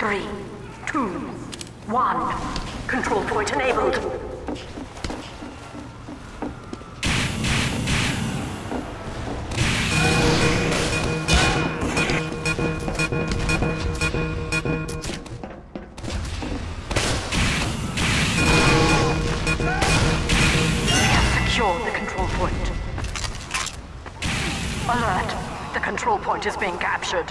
three, two, one. Control point enabled. We have secured the control point. Alert! The control point is being captured.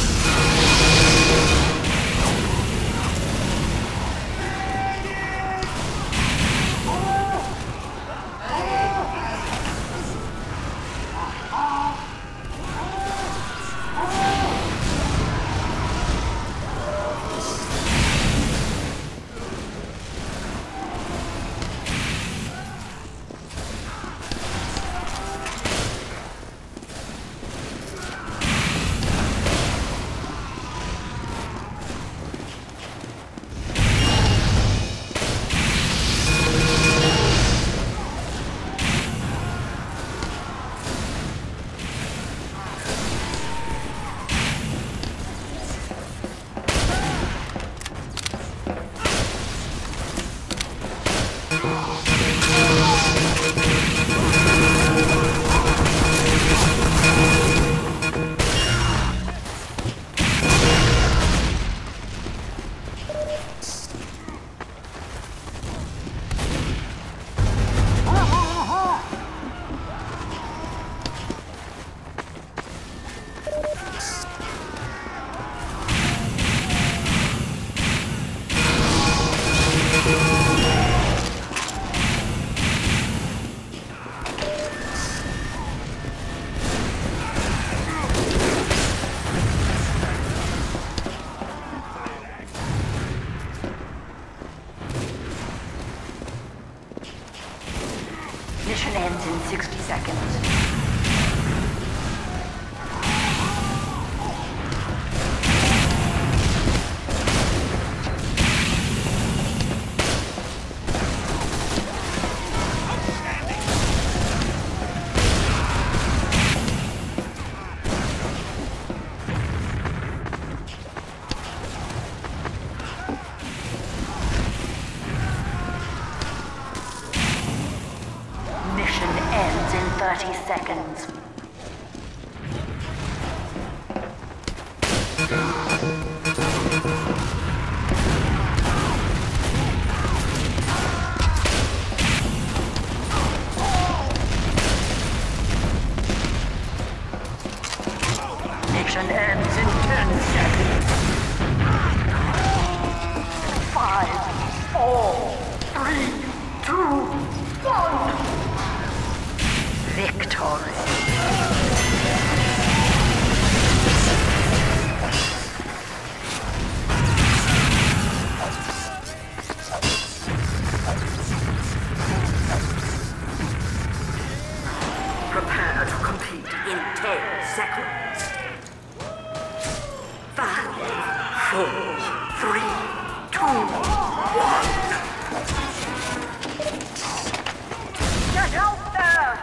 Mission Mission ends in 10 seconds. Five, four, three, two, one. Victory. Prepare to compete in 10 seconds. Five, four, three, two, one. Get out there!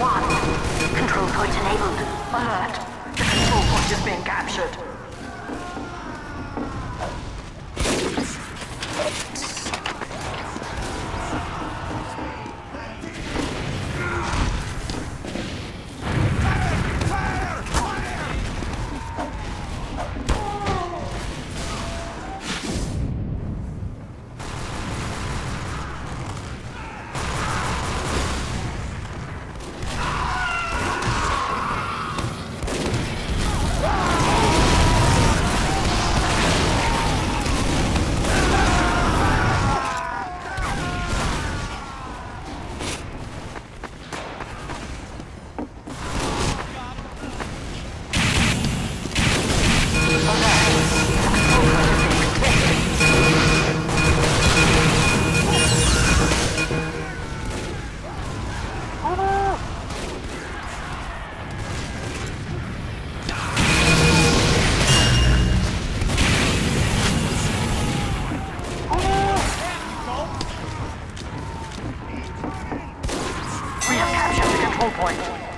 One. Control point enabled. Alert. The control point is being captured. whole point.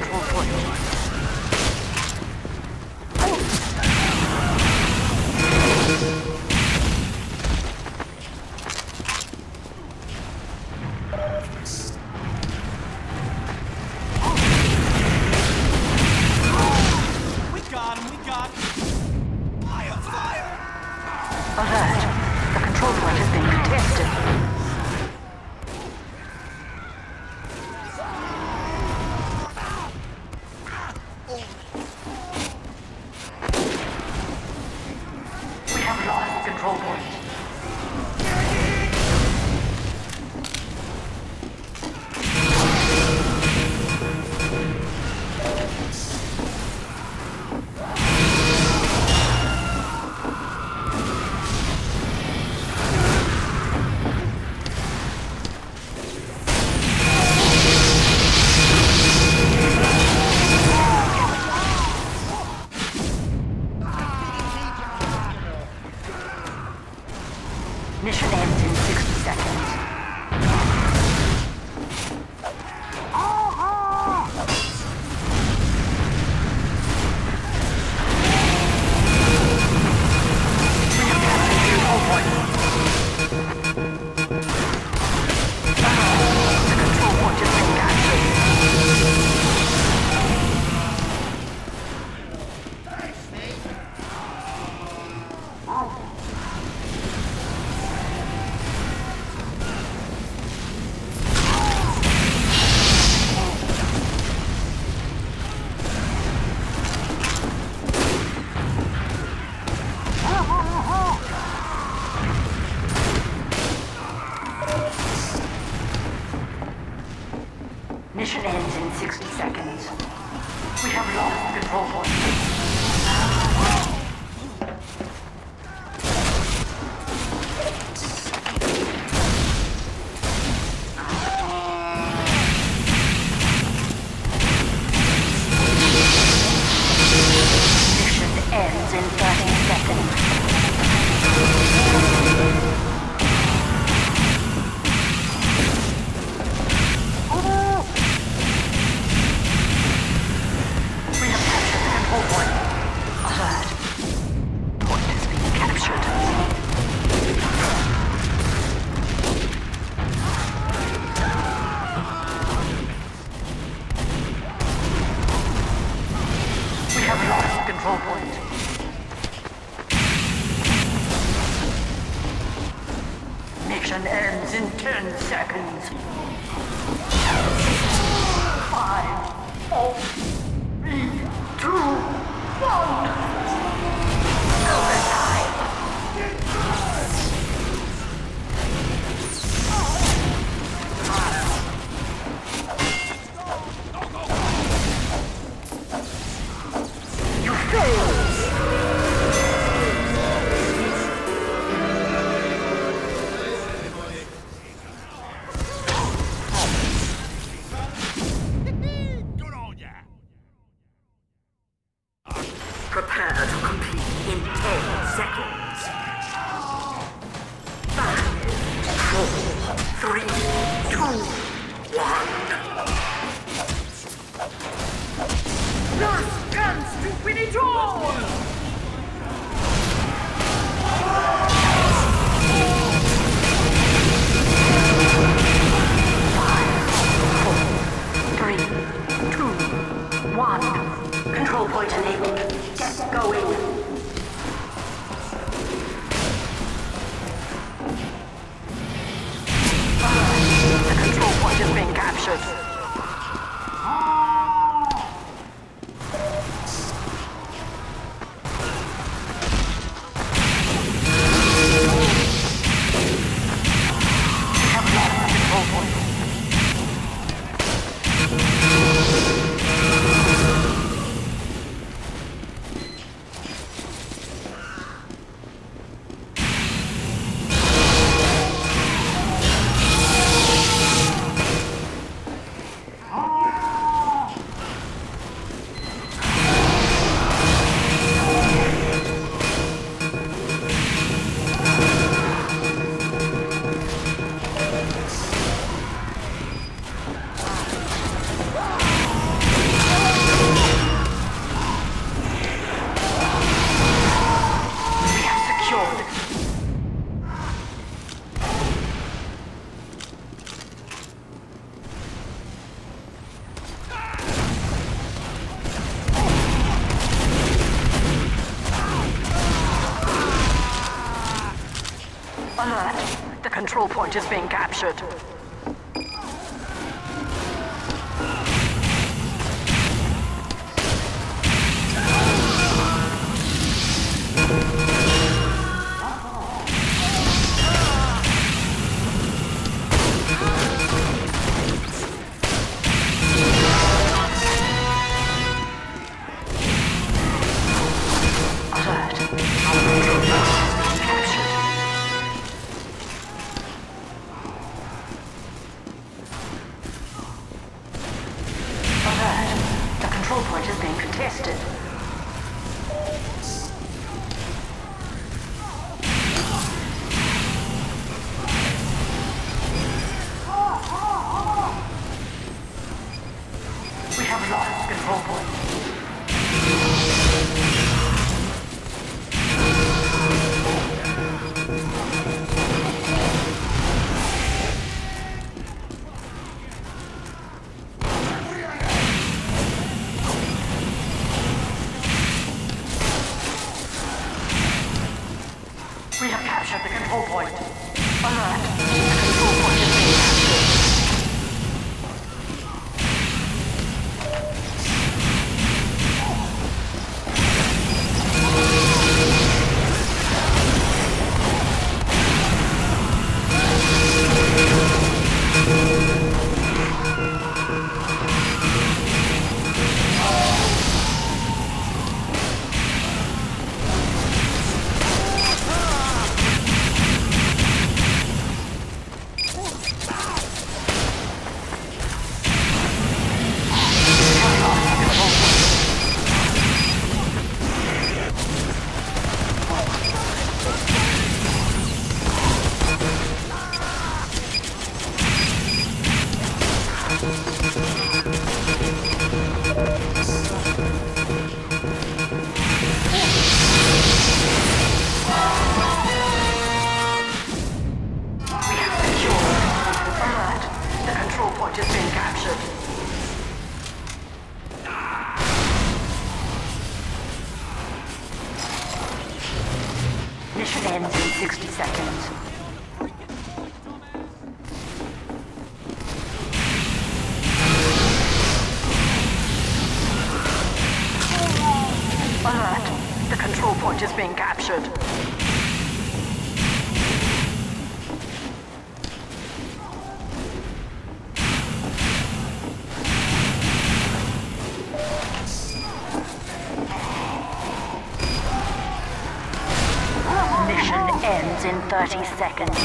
control point. Three, two, one. Last chance to win it all! One. Control point enabled. Get going. control point is being captured. being captured. Mission ends in 30 seconds.